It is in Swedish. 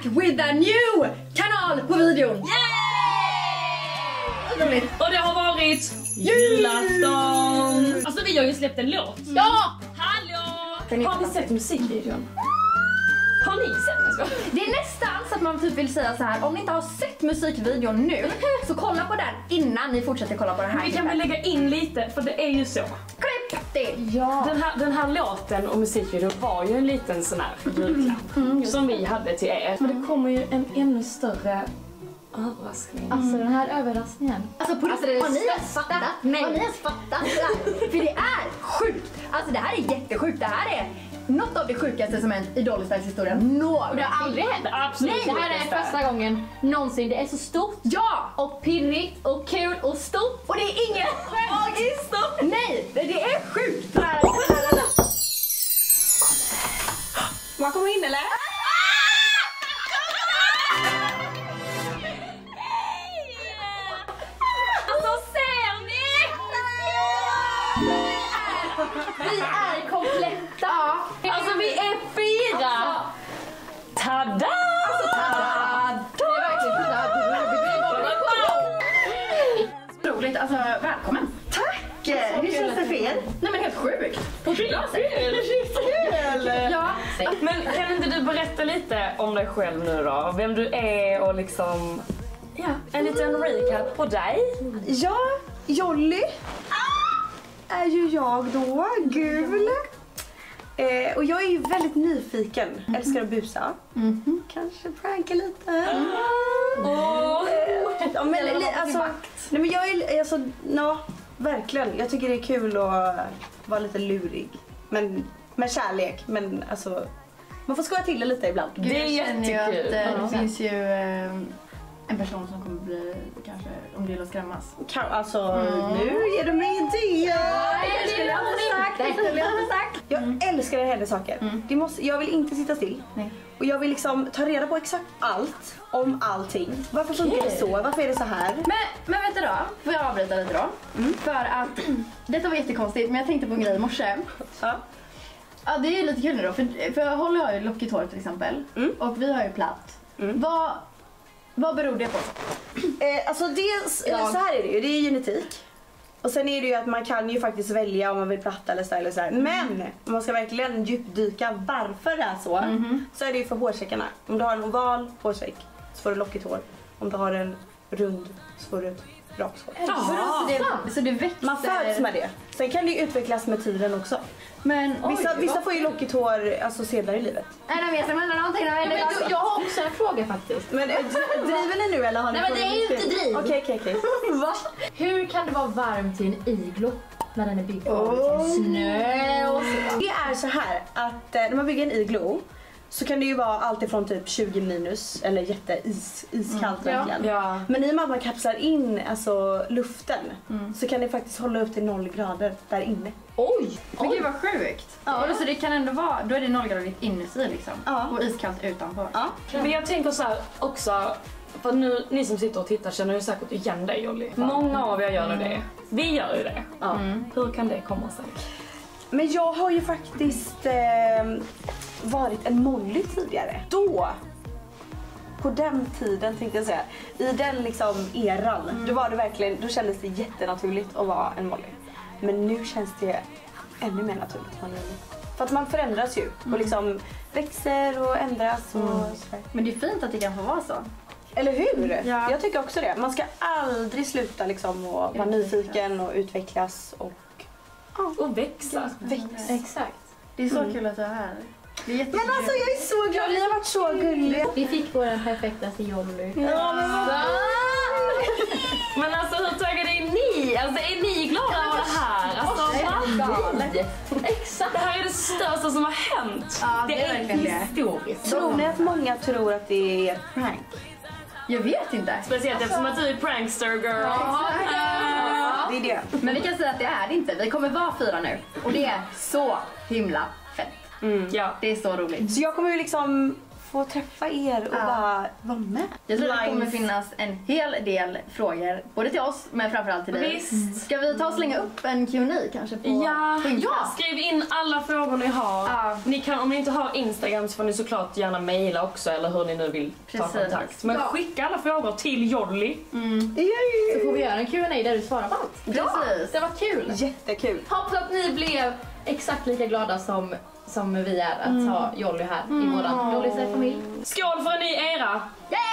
back with a new kanal på videon! Roligt. Och det har varit julafton! Alltså vi har ju släppt en låt. Ja! Hallå! Har ni sett musikvideon? Har ni sett den? Det är nästan så att man typ vill säga så här. om ni inte har sett musikvideon nu, så kolla på den innan ni fortsätter kolla på den här Vi kan väl lägga in lite, för det är ju så. Det! Ja. Den här, den här låten och musikvideon var ju en liten sån här julklapp som vi hade till er. Men det kommer ju en ännu större överraskning. Alltså den här överraskningen. Alltså på Alltså, det har ni ens fattat? Nej. Har ni ens fattat det? För det är sjukt! Alltså det här är jättesjukt. Det här är något av det sjukaste som hänt i Dolly Styles historia Och det någonsin. har aldrig hänt. Absolut Nej, det här är första gången någonsin. Det är så stort Ja! och pirrigt och kul och stort. Och det är ingen skämt! Nej, det det är sjukt! Man kommer in eller? Alltså ser ni? Vi är kompletta. Alltså vi är fyra. Tada! Det är verkligen roligt. Alltså, välkommen. Tack! Hur känns det för er? Nej men helt sjukt. På bra sätt. Ja. Men kan inte du berätta lite om dig själv nu då? Vem du är och liksom... Ja, en liten recap på dig. Ja, Jolly är ju jag då, gul. Eh, och jag är ju väldigt nyfiken, älskar att busa. Kanske pranka lite. Åh. Eh, ja, men, li, alltså, nej, men jag är alltså, no, verkligen. Jag tycker det är kul att vara lite lurig. Men med kärlek. Men alltså, man får skoja till det lite ibland. Det är jättekul. Eh, det finns ju eh, en person som kommer bli, kanske, om du gillar att skrämmas. Kan, alltså, nu ger du mig idéer. Det skulle jag ha sagt. Det skulle jag ha sagt. Jag älskar att hända saker. Det måste, jag vill inte sitta still. Nej. Och jag vill liksom ta reda på exakt allt om allting. Varför funkar det så? Varför är det så här? Men, men vet du då, får jag avbryta lite då? För att, detta var jättekonstigt men jag tänkte på en grej i morse. Ja. Ja det är ju lite kul nu då, för, för Holly har ju lockigt hår till exempel. Mm. Och vi har ju platt. Vad, vad beror det på? Eh, alltså dels, Ja. så här är det ju, det är genetik. Och sen är det ju att man kan ju faktiskt välja om man vill platta eller style och så här. Men om man ska verkligen djupdyka varför det är så, så är det ju för hårsäckarna. Om du har en oval hårsäck så får du lockigt hår. Om du har en rund så får du rakt hår. Så det, så det växer? Man föds med det. Sen kan det ju utvecklas med tiden också. Men, Vissa, vissa får ju lockigt hår alltså, senare i livet. är det fråga faktiskt. Men eh, dri- driver ni nu eller har ni Nej, men det är ju inte driv. Okej, okej, okej. Hur kan det vara varmt i en iglo när den är byggd av liksom snö och så? Det är så här att eh, när man bygger en iglo så kan det ju vara allt ifrån typ 20 minus eller jätteis, iskallt Mm. verkligen. Ja. Men i och med att man kapslar in alltså, luften så kan det faktiskt hålla upp till noll grader där inne. Oj! Men gud vad sjukt. Ja. Så det kan ändå vara, då är det nollgradigt inuti liksom. Ja. Och iskallt utanför. Ja. Men jag tänker så här också, för nu, ni som sitter och tittar känner ju säkert igen dig Jolly. Många av er gör det. Vi gör ju det. Ja. Hur kan det komma sig? Men jag har ju faktiskt eh, varit en Molly tidigare. Då, på den tiden tänkte jag säga, i den liksom eran, då var det verkligen, då kändes det jättenaturligt att vara en Molly. Men nu känns det ännu mer naturligt att vara en. För att man förändras ju och liksom växer och ändras och sådär. Men det är fint att det kan få vara så. Eller hur? Ja. Jag tycker också det. Man ska aldrig sluta liksom att vara nyfiken och utvecklas och Och växa. växa. Exakt. Det är så kul att du är här. Är. Men alltså jag är så glad, ni har varit så gulliga. Vi fick vår perfektaste Jolly. Ja, men vad Men alltså hur taggade är ni? Alltså är ni glada över det här? Alltså, va? Exakt. Det här är det största som har hänt. Ja, det är det. historiskt. Tror ni att många tror att det är prank? Jag vet inte. Speciellt eftersom att du är prankster girl. Det är det. Men vi kan säga att det är det inte. Vi kommer vara fyra nu. Och det är så himla fett. Ja. Det är så roligt. Så jag kommer ju liksom få träffa er och Ja. bara vara med. Jag tror det kommer finnas en hel del frågor, både till oss men framförallt till dig. Visst. Ska vi ta och slänga upp en Q&A kanske på, Ja, Insta? skriv in alla frågor ni har. Ja. Ni kan, om ni inte har Instagram så får ni såklart gärna mejla också eller hur ni nu vill ta Precis. kontakt. Men Ja. skicka alla frågor till Jolly. Så får vi göra en Q&A där du svarar på allt. Precis. Det var kul. Jättekul. Hoppas att ni blev exakt lika glada som, som vi är att mm. ha Jolly här i våran mm. Jollys familj. Skål för en ny era! Yay!